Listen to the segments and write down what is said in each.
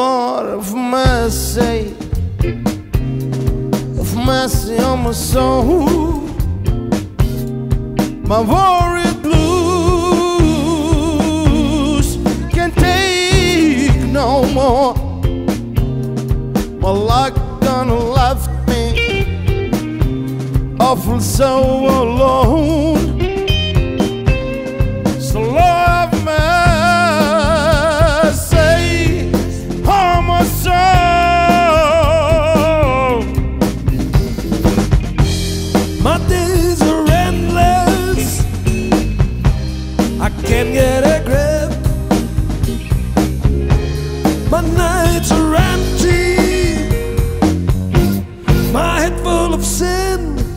Lord, of mercy, of mercy on my soul, my worry blues can't take no more. My luck done left me awful so alone. Get grip. My nights are empty. My head full of sin.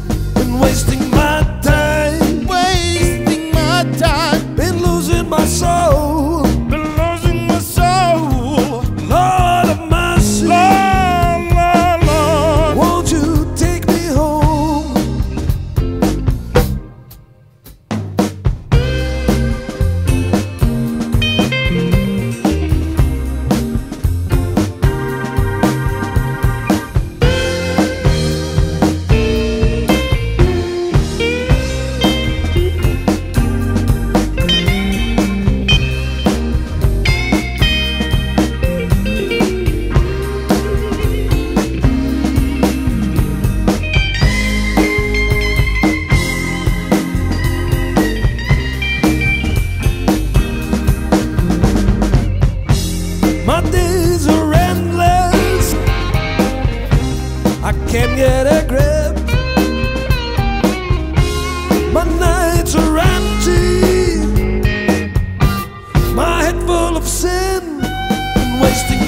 grip. My nights are empty, my head full of sin and wasting.